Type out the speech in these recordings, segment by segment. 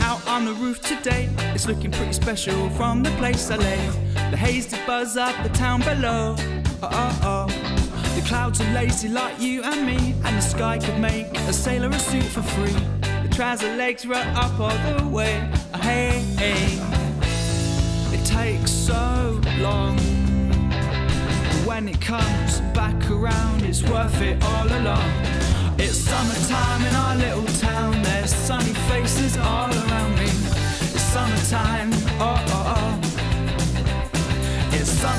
out on the roof today. It's looking pretty special from the place I lay. The haze that buzz up the town below. Oh, oh, oh. The clouds are lazy like you and me, and the sky could make a sailor a suit for free. The trouser legs right up all the way. Oh, hey, hey. It takes so long. When it comes back around, it's worth it all along. It's summertime in our little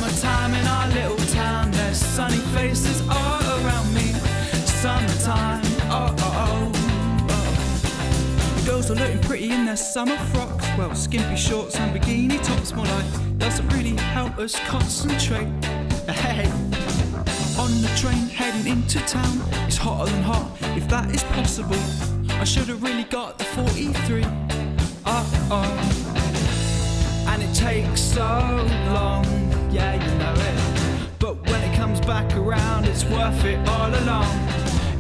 summertime in our little town. There's sunny faces all around me. Summertime, oh oh oh. Girls are looking pretty in their summer frocks. Well, skimpy shorts and bikini tops, more like. Doesn't really help us concentrate. Hey. On the train heading into town, it's hotter than hot, if that is possible. I should have really got the 43. Uh oh. And it takes so back around, it's worth it all along.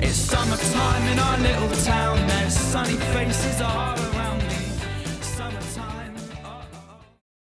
It's summertime in our little town,